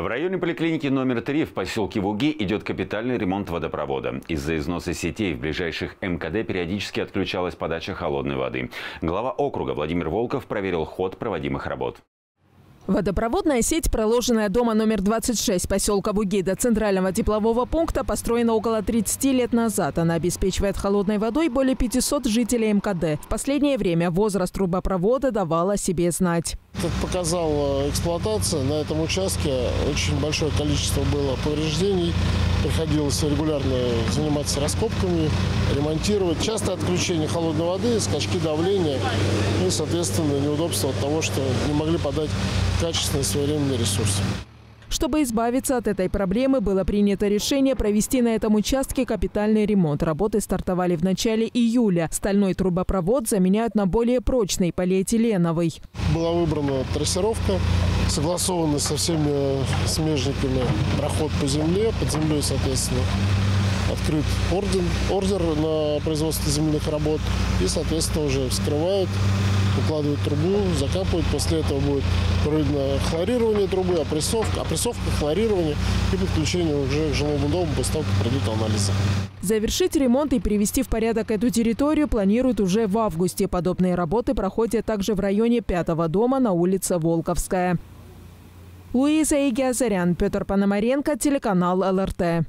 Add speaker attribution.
Speaker 1: В районе поликлиники номер 3 в поселке Вуги идет капитальный ремонт водопровода. Из-за износа сетей в ближайших МКД периодически отключалась подача холодной воды. Глава округа Владимир Волков проверил ход проводимых работ.
Speaker 2: Водопроводная сеть, проложенная дома номер 26 поселка Буги до центрального теплового пункта, построена около 30 лет назад. Она обеспечивает холодной водой более 500 жителей МКД. В последнее время возраст трубопровода давал о себе знать.
Speaker 3: Как показала эксплуатация, на этом участке очень большое количество было повреждений. Приходилось регулярно заниматься раскопками, ремонтировать. Часто отключение холодной воды, скачки давления и, соответственно, неудобства от того, что не могли подать качественные своевременные ресурсы.
Speaker 2: Чтобы избавиться от этой проблемы, было принято решение провести на этом участке капитальный ремонт. Работы стартовали в начале июля. Стальной трубопровод заменяют на более прочный полиэтиленовый.
Speaker 3: Была выбрана трассировка, согласованный со всеми смежниками проход по земле, под землей, соответственно, открыт орден, ордер на производство земляных работ и, соответственно, уже вскрывают укладывают трубу, закапывают. После этого будет проведено хлорирование трубы, опрессовка, опрессовка, хлорирование и подключение уже к жилому дому после того, как пройдут анализы.
Speaker 2: Завершить ремонт и привести в порядок эту территорию планируют уже в августе. Подобные работы проходят также в районе пятого дома на улице Волковская. Луиза Игиазарян, Петр Пономаренко, телеканал ЛРТ.